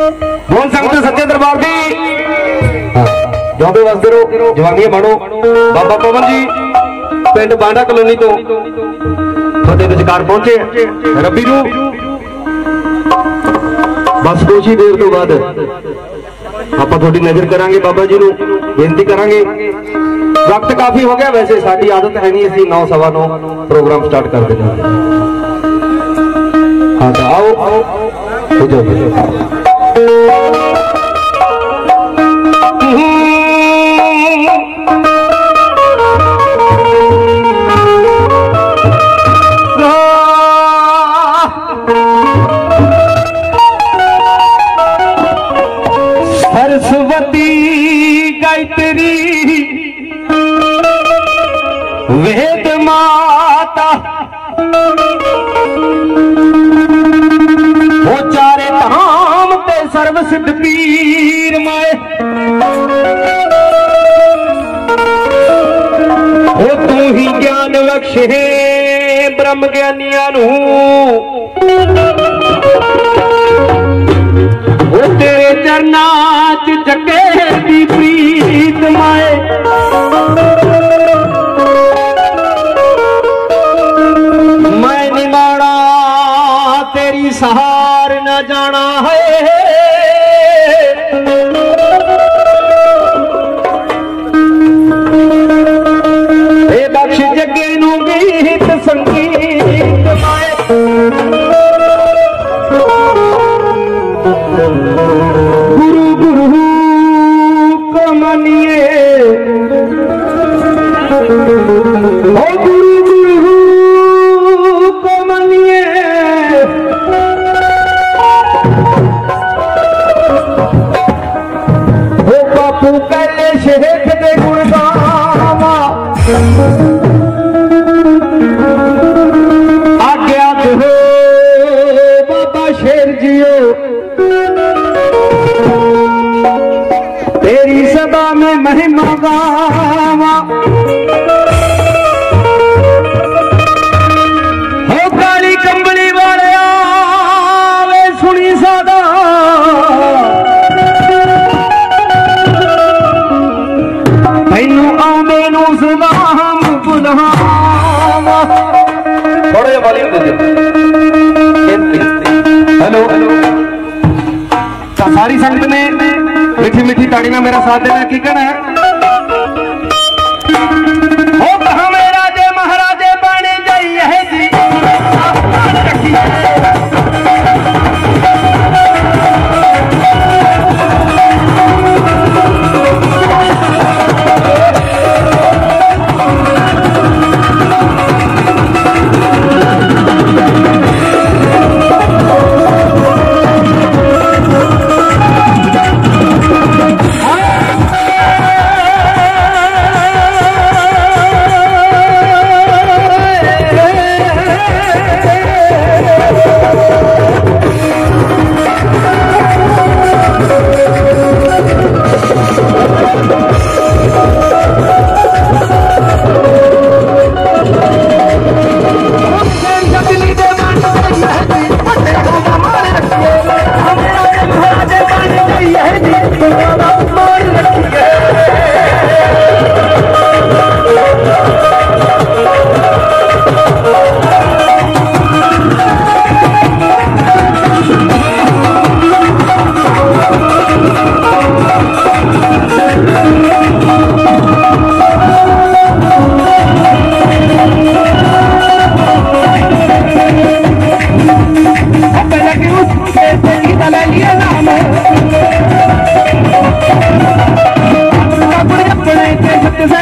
ਬੋਲ ਸੰਗਤ ਸੱਚੇ ਦਰਬਾਰ ਦੀ? ਹਾਂ, ਵਸਦੇ ਰਹੋ ਜਵਾਨੀਆਂ ਬਣੋ। ਬਾਬਾ ਪਵਨ ਜੀ ਪਿੰਡ ਬਾਂਡਾ ਕਲੋਨੀ ਤੋਂ ਤੁਹਾਡੇ ਵਿਚਕਾਰ ਪਹੁੰਚੇ ਰੱਬੀ ਨੂੰ। ਬਸ ਕੁਛ ਹੀ ਦੇਰ ਤੋਂ ਬਾਅਦ ਆਪਾਂ ਤੁਹਾਡੀ ਨਜ਼ਰ ਕਰਾਂਗੇ ਬਾਬਾ ਜੀ ਨੂੰ ਬੇਨਤੀ ਕਰਾਂਗੇ। ਵਕਤ ਕਾਫੀ ਹੋ ਗਿਆ ਵੈਸੇ ਸਾਡੀ ਆਦਤ ਹੈ ਨਹੀਂ ਅਸੀਂ 9 ਸਵਾ 9 ਪ੍ਰੋਗਰਾਮ ਸਟਾਰਟ ਕਰ ਦਿੰਦੇ ਹਾਂ ਹਾਂ ਆਓ। ਆਓ ਹੋ ਜਾਓ सती गायत्री। वेद माता। वो चारे धाम ते सर्व सिद्ध पीर माए। वो तू ही ज्ञान बख्श है ब्रह्म ज्ञानिया तेरे चरना सकते बापू पहले शेख दे गुण गावा आज्ञा दो, बाबा शेर जियो। तेरी सदा में महिमा गावा। हेलो। सारी संगत ने मीठी मीठी ताड़ी में मेरा साथ देना की कहना है